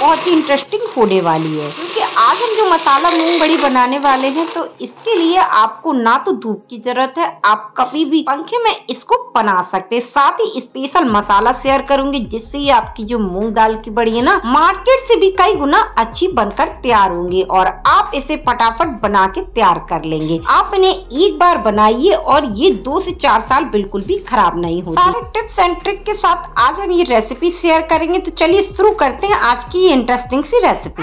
बहुत ही इंटरेस्टिंग होने वाली है। आज हम जो मसाला मूंग बड़ी बनाने वाले हैं तो इसके लिए आपको ना तो धूप की ज़रूरत है, आप कभी भी पंखे में इसको बना सकते हैं। साथ ही स्पेशल मसाला शेयर करूँगी, जिससे ये आपकी जो मूंग दाल की बड़ी है ना मार्केट से भी कई गुना अच्छी बनकर तैयार होंगी और आप इसे फटाफट बना के तैयार कर लेंगे। आप इन्हें एक बार बनाइए और ये दो से चार साल बिल्कुल भी खराब नहीं होगी। सारे टिप्स एंड ट्रिक के साथ आज हम ये रेसिपी शेयर करेंगे तो चलिए शुरू करते हैं आज की इंटरेस्टिंग सी recipe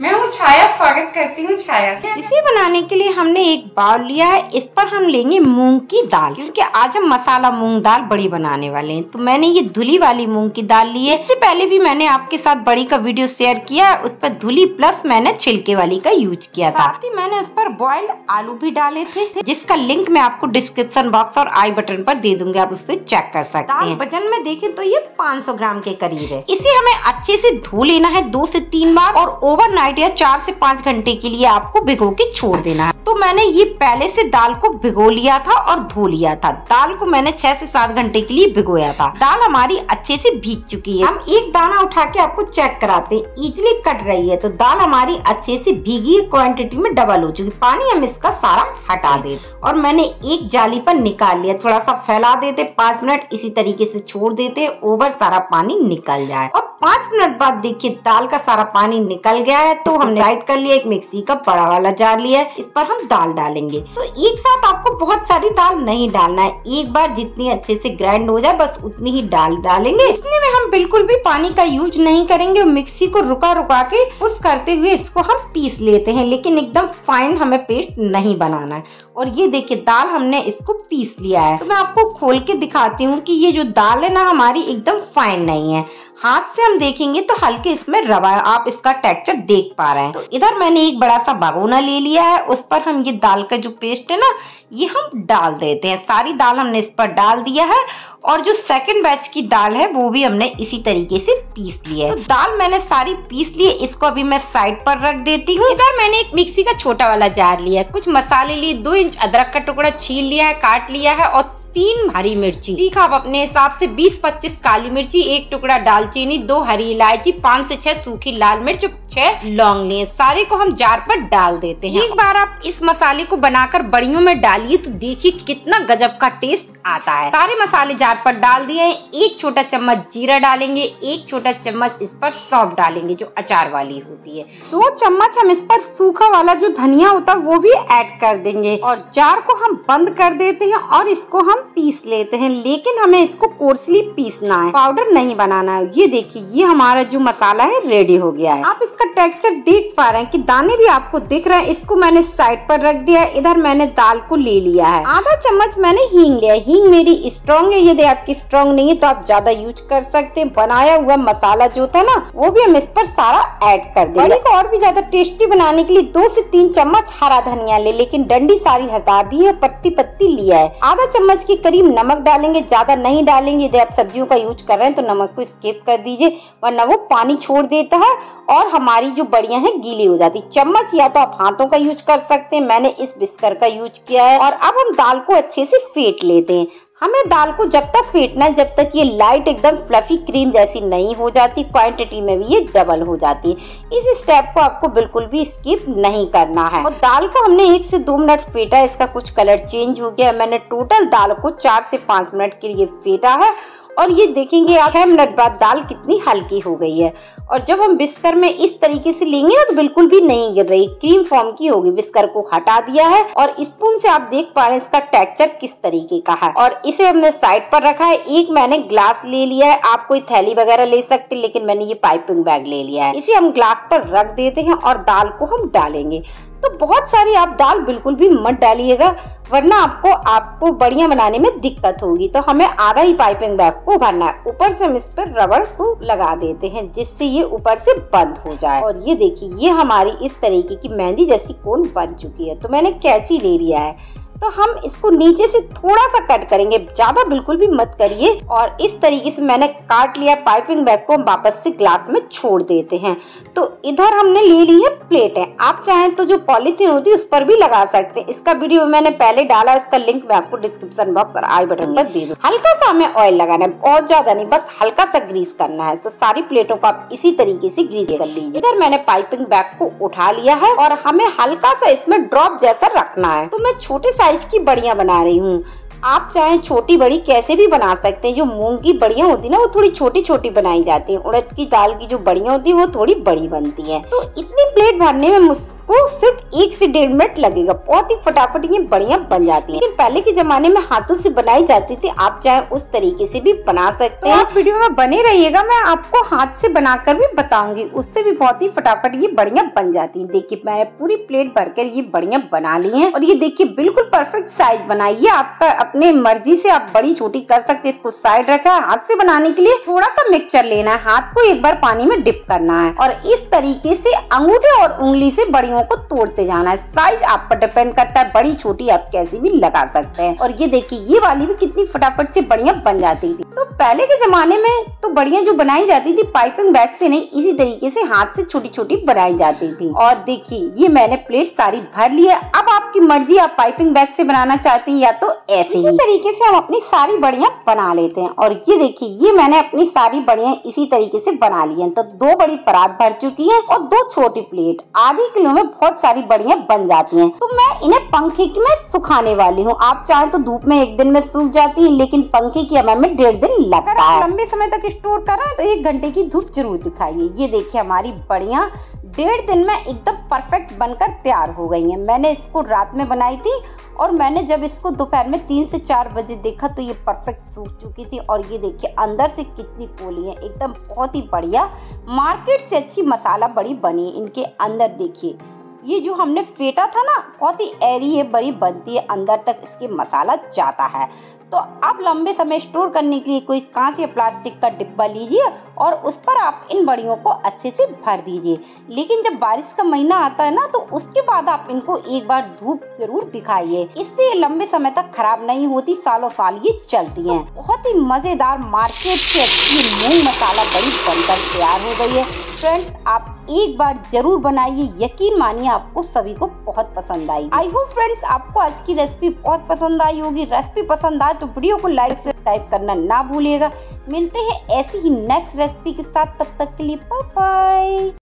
मैं हूँ छाया स्वागत करती हूँ छाया इसे बनाने के लिए हमने एक बाउल लिया है इस पर हम लेंगे मूंग की दाल। क्योंकि आज हम मसाला मूंग दाल बड़ी बनाने वाले हैं तो मैंने ये धुली वाली मूंग की दाल ली है। इससे पहले भी मैंने आपके साथ बड़ी का वीडियो शेयर किया है उस पर धुली प्लस मैंने छिलके वाली का यूज़ किया था। साथ ही मैंने उस पर बॉइल्ड आलू भी डाले थे। जिसका लिंक मैं आपको डिस्क्रिप्शन बॉक्स और आई बटन पर दे दूँगी आप उस पर चेक कर सकते हैं। वज़न में देखें तो ये 500 ग्राम के करीब है। इसे हमें अच्छे से धो लेना है दो से तीन बार और ओवरनाइट या चार से पाँच घंटे के लिए आपको भिगो के छोड़ देना है। तो मैंने ये पहले से दाल को भिगो लिया था और धो लिया था। दाल को मैंने छह से सात घंटे के लिए भिगोया था। दाल हमारी अच्छे से भीग चुकी है। हम एक दाना उठा के आपको चेक कराते हैं। इजिली कट रही है तो दाल हमारी अच्छे से भीगी क्वांटिटी में डबल हो चुकी। पानी हम इसका सारा हटा दे। और मैंने एक जाली पर निकाल लिया। थोड़ा सा फैला देते, पाँच मिनट इसी तरीके से छोड़ देते ओवर सारा पानी निकल जाए। और पाँच मिनट बाद देखिए, दाल का सारा पानी निकल गया है। तो हमने साइड कर लिया, एक मिक्सी का बड़ा वाला जार लिया इस पर हम दाल डालेंगे। तो एक साथ आपको बहुत सारी दाल नहीं डालना है। एक बार जितनी अच्छे से ग्राइंड हो जाए, बस उतनी ही दाल डालेंगे। इसमें में हम बिल्कुल भी पानी का यूज़ नहीं करेंगे। मिक्सी को रुका रुका के उस करते हुए इसको हम पीस लेते हैं। लेकिन एकदम फाइन हमें पेस्ट नहीं बनाना है। और ये देखिए, दाल हमने इसको पीस लिया है। तो मैं आपको खोल के दिखाती हूँ कि ये जो दाल है ना, हमारी एकदम फाइन नहीं है। हाथ से हम देखेंगे तो हल्के इसमें रवा आप इसका टेक्सचर देख पा रहे हैं। तो इधर मैंने एक बड़ा सा भगोना ले लिया है। उस पर हम ये दाल का जो पेस्ट है ना, ये हम डाल देते हैं। सारी दाल हमने इस पर डाल दिया है और जो सेकंड बैच की दाल है, वो भी हमने इसी तरीके से पीस ली है। तो दाल मैंने सारी पीस ली है। इसको अभी मैं साइड पर रख देती हूँ। इधर मैंने एक मिक्सी का छोटा वाला जार लिया है। कुछ मसाले लिए दो इंच अदरक का टुकड़ा छील लिया है, काट लिया है और तीन हरी मिर्ची। तीखा आप अपने हिसाब से 20-25 काली मिर्ची, एक टुकड़ा दालचीनी, दो हरी इलायची, पाँच से छह सूखी लाल मिर्च, छह लौंग लिए। सारे को हम जार पर डाल देते हैं। एक बार आप इस मसाले को बनाकर बड़ियों में डालिए तो देखिए कितना गजब का टेस्ट आता है। सारे मसाले जार पर डाल दिए हैं। एक छोटा चम्मच जीरा डालेंगे, एक छोटा चम्मच इस पर सौंफ डालेंगे, जो अचार वाली होती है। दो चम्मच हम इस पर सूखा वाला जो धनिया होता है, वो भी ऐड कर देंगे। और जार को हम बंद कर देते हैं और इसको हम पीस लेते हैं। लेकिन हमें इसको कोर्सली पीसना है। पाउडर नहीं बनाना है। ये देखिए, ये हमारा जो मसाला है, रेडी हो गया है। आप इसका टेक्सचर देख पा रहे हैं कि दाने भी आपको दिख रहे हैं। इसको मैंने साइड पर रख दिया है। इधर मैंने दाल को ले लिया है। आधा चम्मच मैंने हींग लिया है। हींग मेरी स्ट्रांग है। यदि आपकी स्ट्रॉन्ग नहीं है तो आप ज़्यादा यूज़ कर सकते हैं। बनाया हुआ मसाला जो था ना, वो भी हम इस पर सारा ऐड कर देंगे। को और भी ज़्यादा टेस्टी बनाने के लिए दो से तीन चम्मच हरा धनिया ले। लेकिन डंडी सारी हटा दी है पत्ती पत्ती लिया है। आधा चम्मच के करीब नमक डालेंगे, ज़्यादा नहीं डालेंगे। यदि आप सब्जियों का यूज़ कर रहे हैं तो नमक को स्किप कर दीजिए, वरना वो पानी छोड़ देता है और हमारी जो बड़िया है, गीली हो जाती है। चम्मच या तो आप हाथों का यूज़ कर सकते हैं। मैंने इस बिस्कर का यूज़ किया है। और अब हम दाल को अच्छे से फेंट लेते हैं। हमें दाल को जब तक फेंटना है, जब तक ये लाइट एकदम फ्लफी क्रीम जैसी नहीं हो जाती क्वांटिटी में भी ये डबल हो जाती है। इस स्टेप को आपको बिल्कुल भी स्किप नहीं करना है। और दाल को हमने एक से दो मिनट फेंटा इसका कुछ कलर चेंज हो गया मैंने टोटल दाल को चार से पाँच मिनट के लिए फेंटा है। और ये देखेंगे आप छह मिनट बाद दाल कितनी हल्की हो गई है। और जब हम बिस्कर में इस तरीके से लेंगे ना तो बिल्कुल भी नहीं गिर रही। क्रीम फॉर्म की होगी बिस्कर को हटा दिया है और स्पून से आप देख पा रहे हैं इसका टेक्सचर किस तरीके का है। और इसे हमने साइड पर रखा है। एक मैंने ग्लास ले लिया है। आप कोई थैली वगैरह ले सकते लेकिन मैंने ये पाइपिंग बैग ले लिया है। इसे हम ग्लास पर रख देते हैं और दाल को हम डालेंगे। तो बहुत सारी आप दाल बिल्कुल भी मत डालिएगा, वरना आपको आपको बढ़िया बनाने में दिक्कत होगी। तो हमें आधा ही पाइपिंग बैग को भरना है। ऊपर से हम इस पर रबड़ को लगा देते हैं, जिससे ये ऊपर से बंद हो जाए। और ये देखिए, ये हमारी इस तरीके की मेहंदी जैसी कोन बन चुकी है। तो मैंने कैची ले लिया है। तो हम इसको नीचे से थोड़ा सा कट करेंगे। ज़्यादा बिल्कुल भी मत करिए। और इस तरीके से मैंने काट लिया पाइपिंग बैग को वापस से ग्लास में छोड़ देते हैं। तो इधर हमने ले ली है प्लेट आप चाहें तो जो पॉलिथीन होती है, उस पर भी लगा सकते हैं। इसका वीडियो मैंने पहले डाला इसका लिंक मैं आपको डिस्क्रिप्शन बॉक्स और आई बटन पर दे दूँ। हल्का सा हमें ऑयल लगाना है। बहुत ज़्यादा नहीं, बस हल्का सा ग्रीस करना है। तो सारी प्लेटों को आप इसी तरीके से ग्रीस कर लीजिए। इधर मैंने पाइपिंग बैग को उठा लिया है और हमें हल्का सा इसमें ड्रॉप जैसा रखना है। तो मैं छोटे साइज़ की बड़िया बना रही हूँ। आप चाहे छोटी बड़ी कैसे भी बना सकते हैं। जो मूंग की बड़िया होती है ना वो थोड़ी छोटी छोटी बनाई जाती है। उड़द की दाल की जो बड़िया होती है वो थोड़ी बड़ी बनती है। तो इतनी प्लेट भरने में मुझको सिर्फ़ एक से डेढ़ मिनट लगेगा। बहुत ही फटाफट ये बड़िया बन जाती है। लेकिन पहले के जमाने में हाथों से बनाई जाती थी। आप चाहे उस तरीके से भी बना सकते हैं। आप वीडियो में बने रहिएगा। मैं आपको हाथ से बनाकर भी बताऊँगी। उससे भी बहुत ही फटाफट ये बड़िया बन जाती है। देखिए मैंने पूरी प्लेट भरकर ये बड़िया बना ली है। और ये देखिए बिल्कुल परफेक्ट साइज़ बनाई है। आपका अपने मर्ज़ी से आप बड़ी छोटी कर सकते हैं। इसको साइड रखा है, हाथ से बनाने के लिए थोड़ा सा मिक्सचर लेना है। हाथ को एक बार पानी में डिप करना है। और इस तरीके से अंगूठे और उंगली से बड़ियों को तोड़ते जाना है। साइज़ आप पर डिपेंड करता है, बड़ी छोटी आप कैसी भी लगा सकते हैं। और ये देखिए, ये वाली भी कितनी फटाफट से बढ़िया बन जाती थी। तो पहले के जमाने में तो बढ़िया जो बनाई जाती थी पाइपिंग बैग से नहीं, इसी तरीके से हाथ से छोटी छोटी बनाई जाती थी। और देखिए, ये मैंने प्लेट सारी भर ली है। अब आपकी मर्ज़ी, आप पाइपिंग बैग से बनाना चाहते हैं या तो ऐसे ही तरीके से हम अपनी सारी बड़िया बना लेते हैं। और ये देखिए ये मैंने अपनी सारी बड़िया इसी तरीके से बना ली है। तो दो बड़ी परात भर चुकी है और दो छोटी प्लेट। आधी किलो में बहुत सारी बड़िया बन जाती हैं। तो मैं इन्हें पंखे की में सुखाने वाली हूँ। आप चाहे तो धूप में एक दिन में सूख जाती है लेकिन पंखे की हमें में डेढ़ दिन लगता है। लंबे समय तक स्टोर कर रहे हैं तो एक घंटे की धूप ज़रूर दिखाइए। ये देखिए हमारी बड़िया डेढ़ दिन में एकदम परफेक्ट बनकर तैयार हो गई हैं। मैंने इसको रात में बनाई थी और मैंने जब इसको दोपहर में तीन से चार बजे देखा तो ये परफेक्ट सूख चुकी थी और ये देखिए, अंदर से कितनी पोली है, एकदम बहुत ही बढ़िया। मार्केट से अच्छी मसाला बड़ी बनी इनके अंदर देखिए। ये जो हमने फेटा था ना, बहुत ही एरी है, बड़ी बनती है, अंदर तक इसके मसाला जाता है। तो आप लंबे समय स्टोर करने के लिए कोई कांच या प्लास्टिक का डिब्बा लीजिए और उस पर आप इन बड़ियों को अच्छे से भर दीजिए। लेकिन जब बारिश का महीना आता है ना तो उसके बाद आप इनको एक बार धूप ज़रूर दिखाइए। इससे लंबे समय तक खराब नहीं होती, सालों साल ये चलती हैं। बहुत ही मज़ेदार मार्केट से अच्छी मूंग मसाला बड़ी बनकर तैयार हो गई है। फ्रेंड्स, आप एक बार ज़रूर बनाइए। यकीन मानिए, आपको सभी को बहुत पसंद आई आई होप फ्रेंड्स, आपको आज की रेसिपी बहुत पसंद आई होगी। रेसिपी पसंद आए तो वीडियो को लाइक सब्सक्राइब करना ना भूलिएगा। मिलते हैं ऐसी ही नेक्स्ट रेसिपी के साथ तब तक के लिए बाय बाय